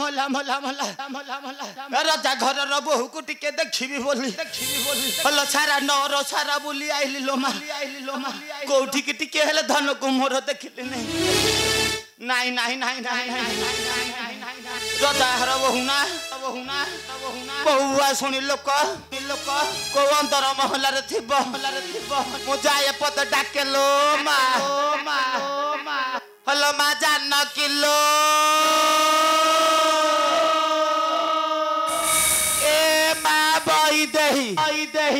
ମଲା ମଲା ମଲା ମଲା ମଲା ରାଜା ଘରର ବୋହୂକୁ ଟିକେ ଦେଖିବି ବୋଲି ଦେଖିବି ବୋଲି ଭଲ ସାରା ନଅର ସାରା ବୁଲି ଆଇଲି ଲୋମା ଆଇଲି ଲୋମା କୋଉଠିକି ଟିକେ ହେଲେ ଧନକୁ ମୋର ଦେଖିଲି ନାହିଁ ନାଇଁ ନାଇଁ ନାଇଁ ନାଇଁ ନାଇଁ ରଜାହର ବୋହୁନା ବୋହୁନା ବୋହୁନା ବୋହୁଆ ଶୁଣି ଲୋକ ଲୋକ କୋଉ ଅନ୍ତର ମହଲାରେ ଥିବ ମହଲାରେ ଥିବ ମୁଁ ଯାଏ ପଦ ଡାକେ ଲୋ ମା ମା ହଲୋ ମା ଜାନ କିଲୋ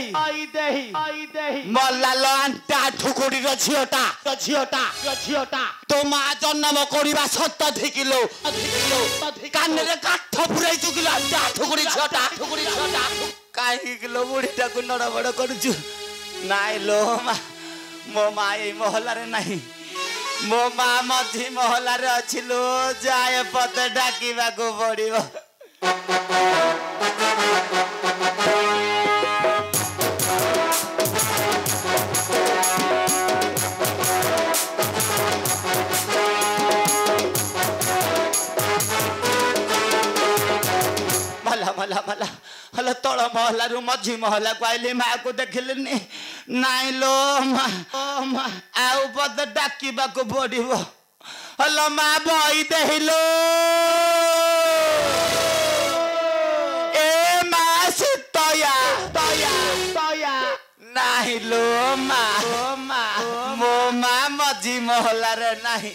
দেহি আই দেহি আই দেহি মল্লাল আন্তা ঠুকুরির ঝিওটা ঝিওটা ঝিওটা তোমা জন্ম করিবা সত্য ধিকিল কানের কাঠ পুরাই চুকিল আন্তা ঠুকুরি ঝিওটা ঠুকুরি ঝিওটা কাহিকি কিলো বুড়িটাকে নড়বড় করুছু নাই ମୋ ମା ଏଇ ମହଲାରେ ନାହିଁ ମୋ ମା ମଝି ମହଲାରେ ଅଛି ଲୋ ଯାଏ ପଦେ ଡାକିବାକୁ ପଡ଼ିବ महल तल महलाहरू मझी महलाको अहिले आएको देखिले नि नाइलो आऊ पद डाकी बाको बोडी भो लमा भइदेलो ए मासी तया तया तया नाइलो मा मो मा मझी महलार नाही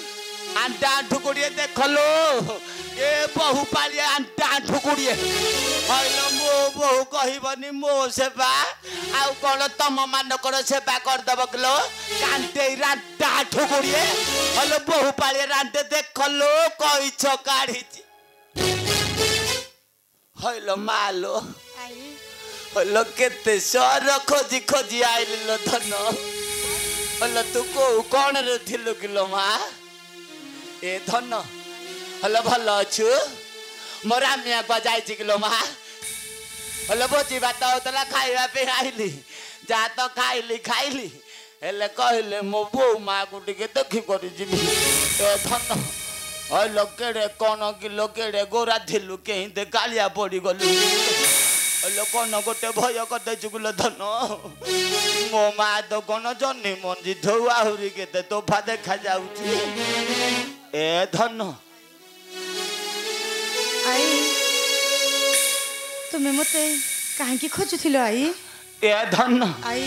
ଆଣ୍ଡା ଆଣ୍ଠୁ କୋଡ଼ିଏ ଦେଖଲୋ ଏ ବହୁ ପାଳିଆ ଆଣ୍ଟା ଆଣ୍ଠୁ କୋଡ଼ିଏ କହିଲ ମୋ ବୋହୁ କହିବନି ମୋ ସେବା ଆଉ କ'ଣ ତମ ମାନଙ୍କର ସେବା କରିଦେବ କିଲୋ କାଣ୍ଟେଇ ରାଣ୍ଟା ଆଣ୍ଠୁ କୋଡ଼ିଏ ହଲୋ ବୋହୁ ପାଳିଆ ରାଣ୍ଟେ ଦେଖଲୋ କହିଛ କାଢ଼ିଛି ହଇଲ ମାଲୋ ହଲ କେତେ ସର ଖୋଜି ଖୋଜି ଆଇଲିଲ ଧନ ହଲ ତୁ କୋଉ କ'ଣରେ ଥିଲୁ କିଲୋ ମା' ए धन्न हल्ल भल्ल छु म रामिया बजाइ जिग्लोमा हल्ल बोजी बात तला खाइवा पे आइली যা তো খাইলি খাইলি ହେଲେ କହିଲେ ମୋ ବୋଉ ମାଆକୁ ଟିକେ ଦେଖି କରି ଯିବି ଏ ଧନ ହଇଲ କେଡ଼େ କ'ଣ କିଲୋ କେଡ଼େ ଗୋରା ଥିଲୁ କେହିଁତେ କାଳିଆ ପଡ଼ିଗଲୁ ହଇଲ କ'ଣ ଗୋଟେ ଭୟ କରିଦେଇଛୁ କିଲୋ ଧନ ମୋ ମାଆ ତ କ'ଣ ଜହ୍ନି ମଞ୍ଜି ଧୋଉ ଆହୁରି କେତେ ତୋଫା ଦେଖାଯାଉଛି এ ধন্য ଆଇ ତୁମେ ମୋତେ କାହିଁକି ଖୋଜୁଥିଲ ଆଇ এ ধন্য ଆଇ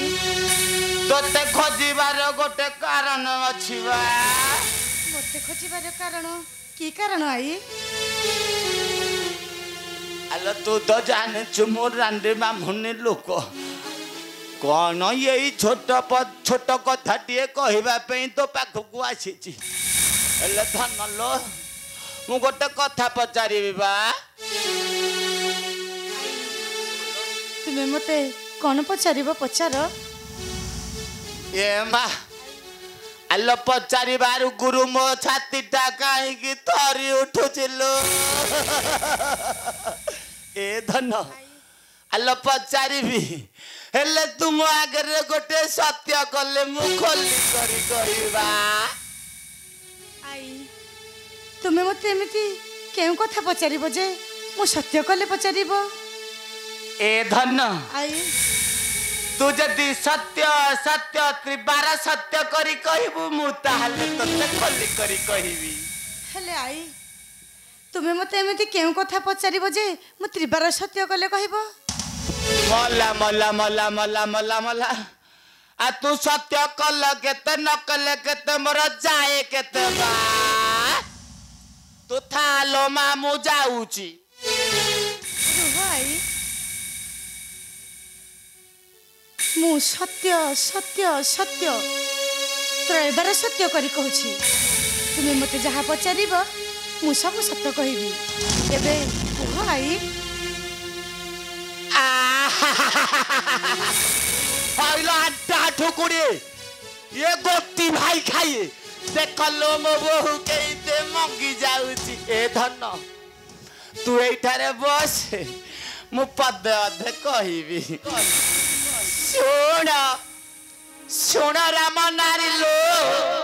তোতে খোঁজিবার গোটে কারণ ଅଛି ବା ମୋତେ ଖୋଜିବାର କାରଣ କି କାରଣ ଆଇ ଆଲୋ ତୁ ତ ଜାଣିଛୁ ମୁଁ ରାଣ୍ଡି ମାମୁନି ଲୋକ କ'ଣ ଏଇ ଛୋଟ ପ- ଛୋଟ କଥାଟିଏ କହିବା ପାଇଁ ତୋ ପାଖକୁ ଆସିଛି ହେଲେ ଧନ ମୁଁ ଗୋଟେ କଥା ପଚାରିବି ବା ତୁମେ ମୋତେ କ'ଣ ପଚାରିବ ପଚାର ଏ ମା ଆଲ ପଚାରିବାରୁ ଗୁରୁ ମୋ ଛାତିଟା କାହିଁକି ଥରି ଉଠୁଥିଲୁ ଏ ଧନ ଆଲ ପଚାରିବି ହେଲେ ତୁମ ଆଗରେ ଗୋଟେ ସତ୍ୟ କଲେ ମୁଁ ଖୋଲି କରି କରିବା ତୁମେ ମୋତେ ଏମିତି କେଉଁ କଥା ପଚାରିବ ଯେ ମୁଁ ସତ୍ୟ କଲେ ପଚାରିବ ଏ ଧନ ତୁ ଯଦି ସତ୍ୟ ସତ୍ୟ ତ୍ରିବାର ସତ୍ୟ କରି କହିବୁ ମୁଁ ତାହେଲେ ତୋତେ ଖଲି କରି କହିବି ହେଲେ ଆଇ ତୁମେ ମୋତେ ଏମିତି କେଉଁ କଥା ପଚାରିବ ଯେ ମୁଁ ତ୍ରିବାର ସତ୍ୟ କଲେ କହିବ ମଲା ମଲା ମଲା ମଲା ମଲା ମଲା ଆଉ ତୁ ସତ୍ୟ କଲ କେତେ ନ କଲେ କେତେ ମୋର ଯାଏ କେତେ ବା ତୋଥା ଲୋମା ମୁଁ ଯାଉଛି ଭାଇ ମୁଁ ସତ୍ୟ ସତ୍ୟ ସତ୍ୟ ତ୍ରୟବାର ସତ୍ୟ କରି କହୁଛି ତୁମେ ମୋତେ ଯାହା ପଚାରିବ ମୁଁ ସବୁ ସତ୍ୟ କହିବି ଏବେ ଭାଇ ଠୁକୁଡ଼ି ଏ ଗୋଟି ଭାଇ ଖାଇଏ ସେ ମୋ ବୋହୁ କେତେ ମଙ୍ଗି ଯାଉଛି ଏ ଧନ ତୁ ଏଇଠାରେ ବସେ ମୁଁ ପଦେ ଅଧେ କହିବି ଶୁଣ ଶୁଣ ରାମ ନାରୀ ଲୋ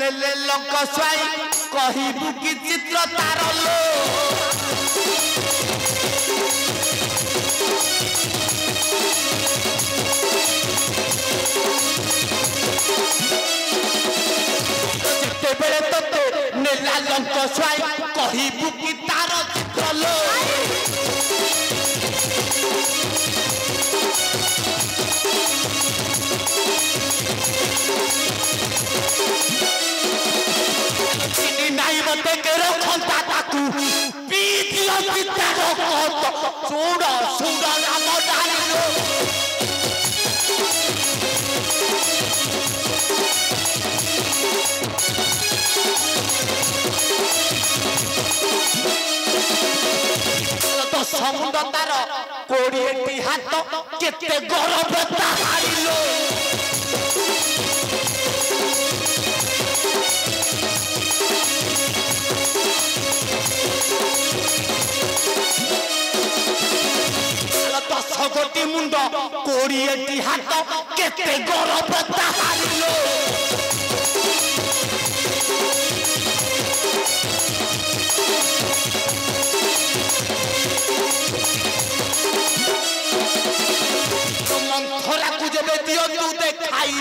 লেলে লঙ্ক সাই কহিবু কি চিত্র তার লো যেতেবেলে তো নেলা লঙ্ক সাই কহিবু কি তার চিত্র লো 내려간다 그 비디오 빛대로 걷어 쏘라 쏘라 나머나요 সমুদ্র তার কোড়িয়েটি হাত কেতে গরম তাহারিল ছগটি মুন্ড কোড়িয়েটি হাত কেতে গরব তাহারিল মন্থরাকু যেবে দিয়ন্তু দেখাই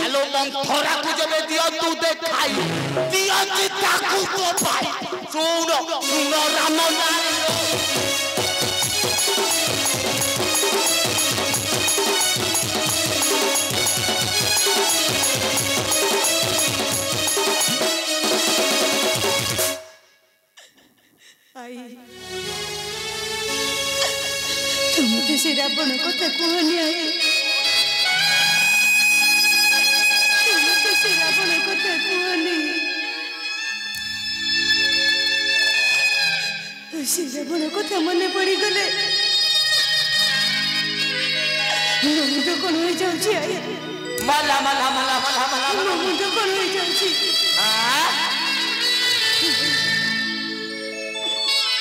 হ্যালো মন্থরাকু যেবে দিয়ন্তু দেখাই দিয়ছি তাকু তো ভাই শুন শুন রাম নারায়ণ ହାଇ ତୁମେ ସେ ରାବଣ କଥା କୁହନି ଆଏ ତୁମେ ସେ ରାବଣ କଥା କୁହନି ସେ ରାବଣ କଥା ମନେ ପଡ଼ିଗଲେ ମୁଣ୍ଡ କ'ଣ ହେଇଯାଉଛି ଆଏ ମାଲା ମାଲା ମାଲା ମାଲା ମାଲା ମୁଣ୍ଡ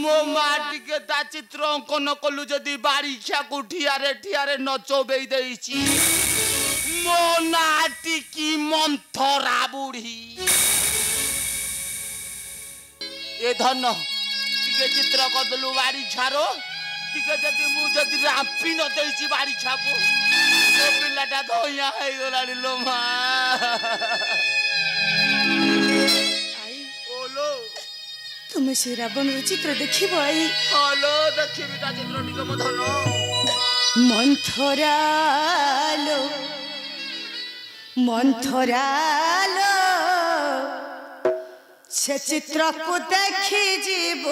ମୋ ମା ଟିକେ ତା ଚିତ୍ର ଅଙ୍କନ କଲୁ ଯଦି ବାରିକ୍ଷାକୁ ଠିଆରେ ଠିଆରେ ନଚୋବେଇ ଦେଇଛି ମୋ ନାଁ ଟିକି ମନ୍ଥରା ବୁଢ଼ୀ ଏ ଧନ ଟିକେ ଚିତ୍ର କରିଦେଲୁ ବାରିକ୍ଷାର ଟିକେ ଯଦି ମୁଁ ଯଦି ରାମ୍ପି ନ ଦେଇଛି ବାରିକ୍ଷାକୁ ପିଲାଟା ଧଇଁଆ ହେଇଗଲାଣି ଲୋ ମା তুমি সেই রাবণর চিত্র দেখিব এই হলো দেখিবি তা চিত্র নিগম ধন মন্থরালো মন্থরালো সে চিত্রকু দেখি জীব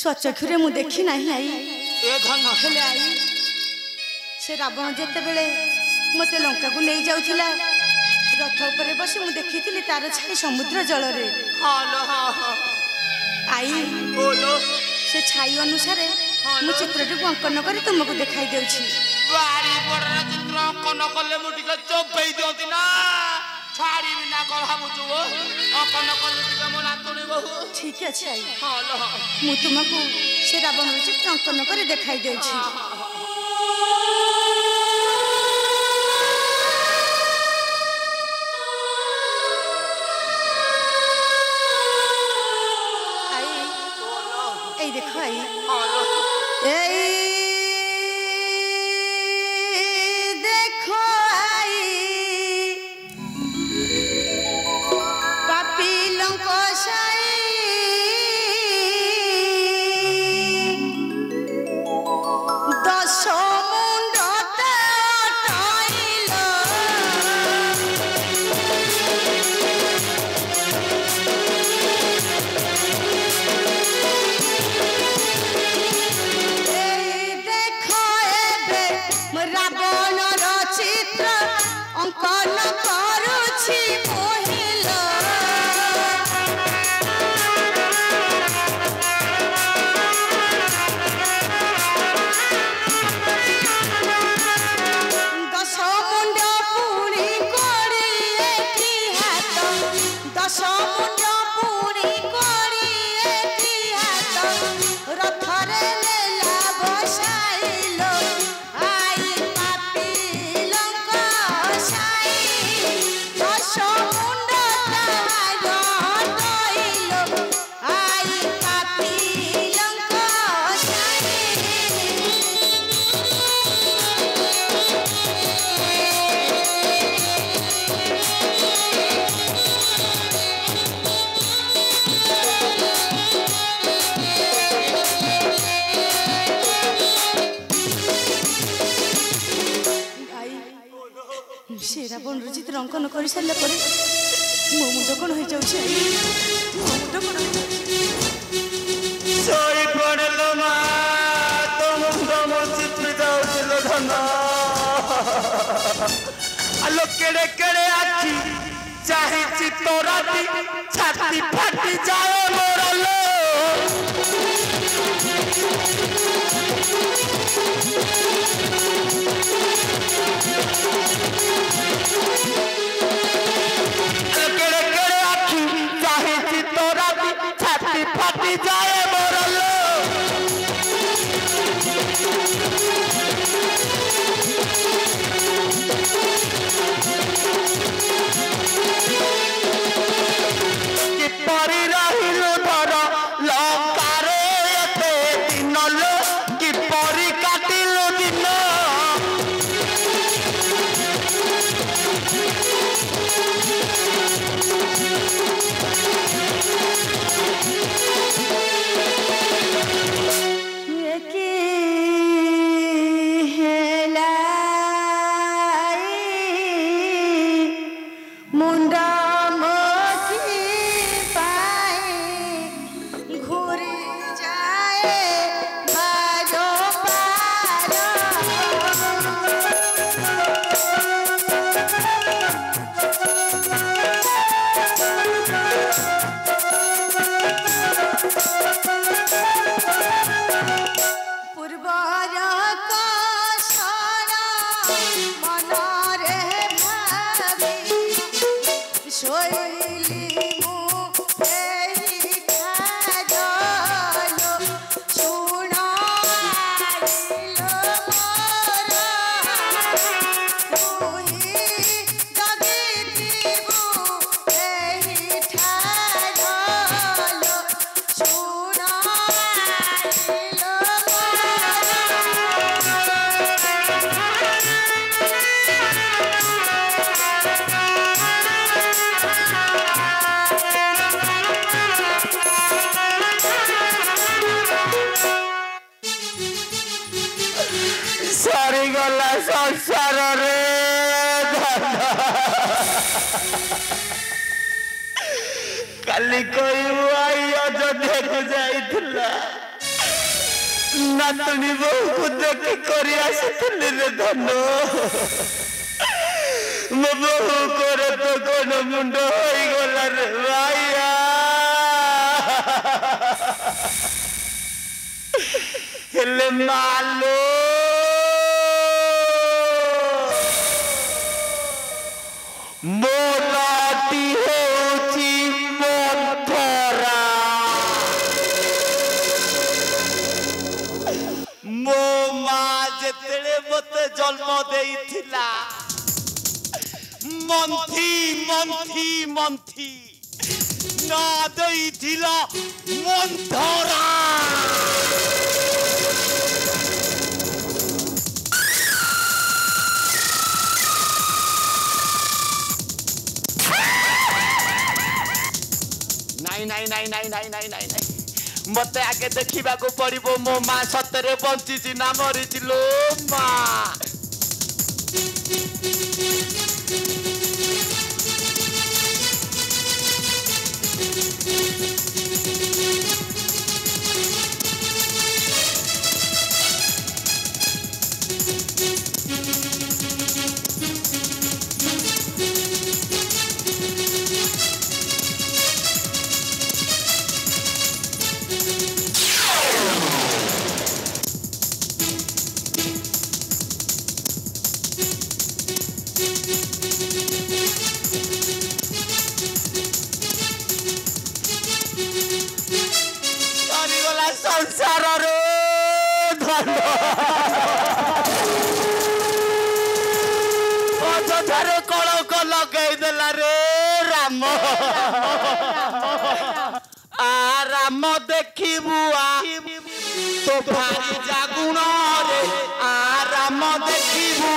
ସ୍ୱଚକ୍ଷୁରେ ମୁଁ ଦେଖି ନାହିଁ ଆଇ ହେଲେ ଆଇ ସେ ରାବଣ ଯେତେବେଳେ ମୋତେ ଲଙ୍କାକୁ ନେଇଯାଉଥିଲା ରଥ ଉପରେ ବସି ମୁଁ ଦେଖିଥିଲି ତାର ଛାଇ ସମୁଦ୍ର ଜଳରେ ଆଇ ସେ ଛାଇ ଅନୁସାରେ ମୁଁ ଚିତ୍ରଟିକୁ ଅଙ୍କନ କରି ତୁମକୁ ଦେଖାଇ ଦେଉଛି ଚିତ୍ର ଅଙ୍କନ କଲେ ମୁଁ ଟିକେ ଚୋବେଇ ଦିଅନ୍ତି ନା ছাড়ি না গড়াবো তো অকন কলে দিবে মো নাতুনি বহু ঠিক আছে আই মু তোমাকে সে রাবণ হচ্ছে টঙ্কন করে দেখাই দিয়েছি হ্যাঁ ମୁଣ୍ଡ କ'ଣ ହେଇଯାଉଛି ମୁଣ୍ଡ କ'ଣ ଶୋଇପଡ଼ିଲ ମା ତୋ ମୁଣ୍ଡ ମୋ ଚିପି ଯାଉଥିଲ ଧନ ଆଲୋ କେଡ଼େ କେଡ଼େ ଆଖି ଚାହିଁଛି ତୋ ରାତି ଛାତି ଫାଟି ଯାଏ ମୋର ଲୋ Happy ଖାଲି କହିବୁ ଆଇ ଅଯୋଧ୍ୟାକୁ ଯାଇଥିଲା ନାତୁଣୀ ବୋହୂକୁ ଦେଖି କରି ଆସିଥିଲିରେ ଧନ ମୋ ବୋହୂଙ୍କର ତ କଣ ମୁଣ୍ଡ ହୋଇଗଲା ରେ ଭାଇଆ ହେଲେ ମାଲୋ ମୋର जन्म देइथिला मंथी मंथी मंथी ना देइथिला मंथरा नहीं नहीं नहीं नहीं नहीं नहीं नहीं मत आके देखिबा को पड़ी वो मो माँ सत्तरे पंची जी ना मरी जी लो माँ Thank you. তোমারি জাগুণরে আরাম দেখিবু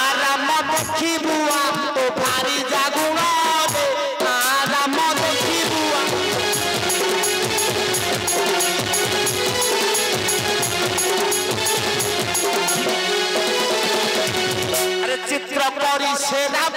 আরাম দেখিবু তো ভারি জাগুণ said, I'm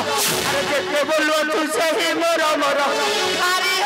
ଆରେ ଯେତେ ବୋଲୁ ତୁ ସେହି ମୋର ମୋର ହାରି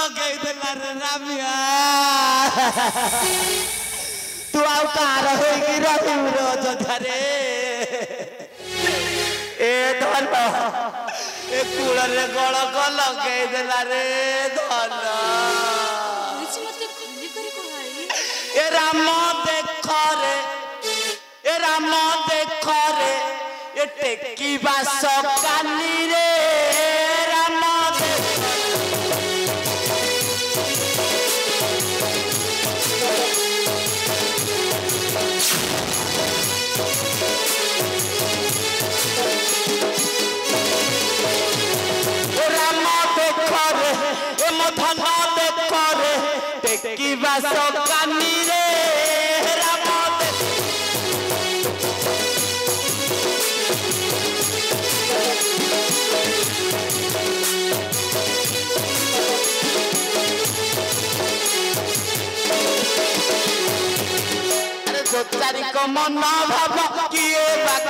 ଲଗେଇ ଦେଲାରେ ରାମିଆ ତୁ ଆଉ କାହାର ହେଇକି ରହିବୁ ଅଯୋଧ୍ୟାରେ ଏ ଧନ ଏ କୂଳରେ ଗଳକ ଲଗେଇ ଦେଲାରେ ଧନ ଏ ରାମ ଦେଖରେ ଏ ରାମ ଦେଖରେ ଏ ଟେକିବା ସକାଲିରେ কমনা ভাবা কি বাক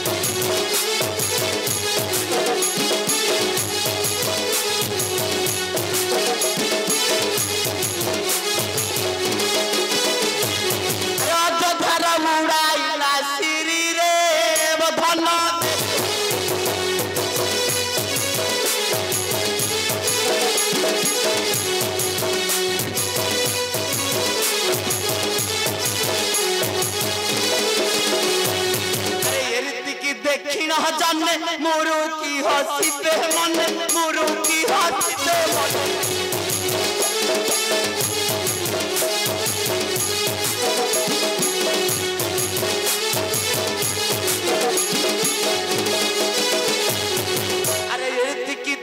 না জানে মোরো কি হাসিবে মনে মোরো কি হাসিবে মনে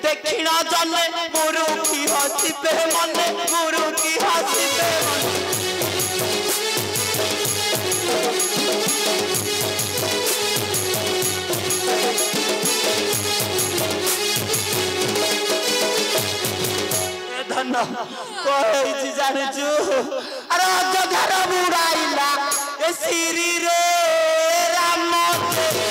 দেখি না জানে মোরো কি হাসিবে মনে মোরো কি হাসিবে মনে କଣ ହେଇଛି ଜାଣିଛୁ ଆରେ ଅଯୋଧ୍ୟାର ବୁଡ଼ାଇଲା ଏ ସିରିରେ ରାମ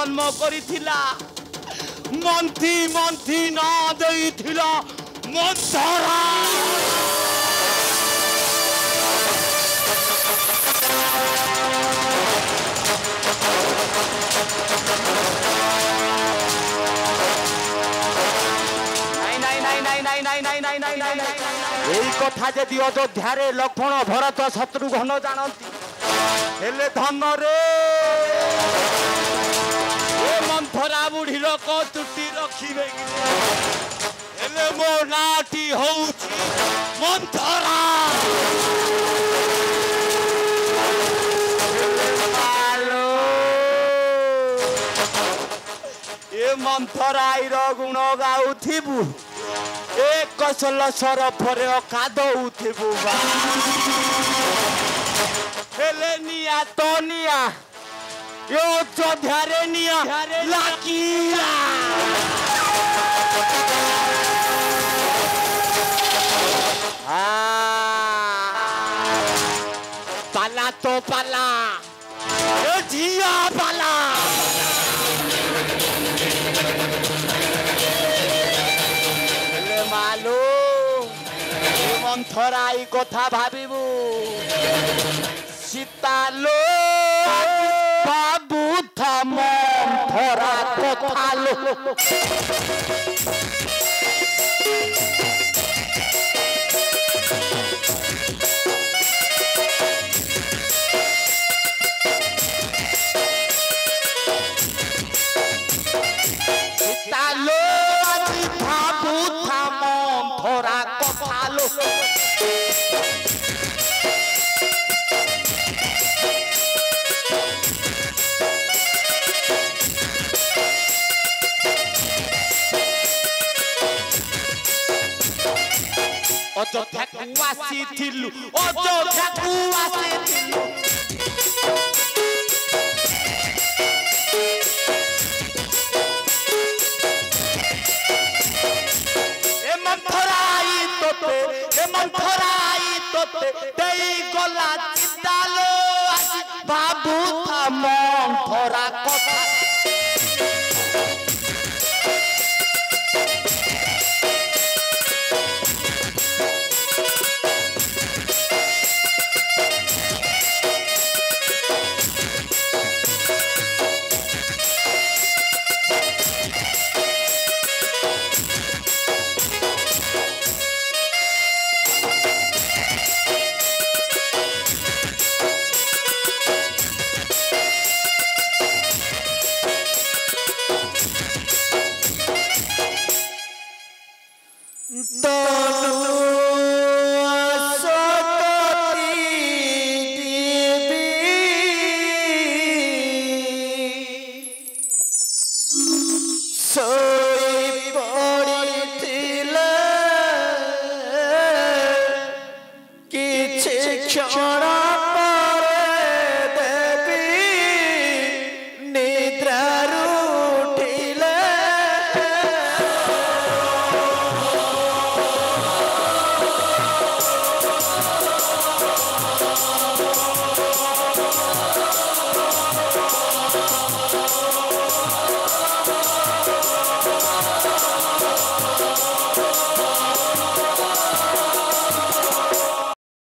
ଜନ୍ମ କରିଥିଲା ମନ୍ଥି ମନ୍ଥି ନ ଦେଇଥିଲ ଏଇ କଥା ଯଦି ଅଯୋଧ୍ୟାରେ ଲକ୍ଷ୍ମଣ ଭରତ ଶତ୍ରୁଘ୍ନ ଜାଣନ୍ତି ହେଲେ ଧନରେ ଚଟକ ତୁଟି ରଖିବେ ହେଲେ ମୋ ନାଁଟି ହଉଛି ମନ୍ଥରା ଏ ମନ୍ଥରାଇର ଗୁଣ ଗାଉଥିବୁ ଏକ ସଲ ସରଫରେ କାଦଉଥିବୁ ହେଲେ ନିଆ ତ ନିଆ Yotodarenia Lakira. Pala to pala. Dia pala. মালু মন্থরা এই কথা ভাবিবু সীতালো বাবু থাম ধরা কোথালো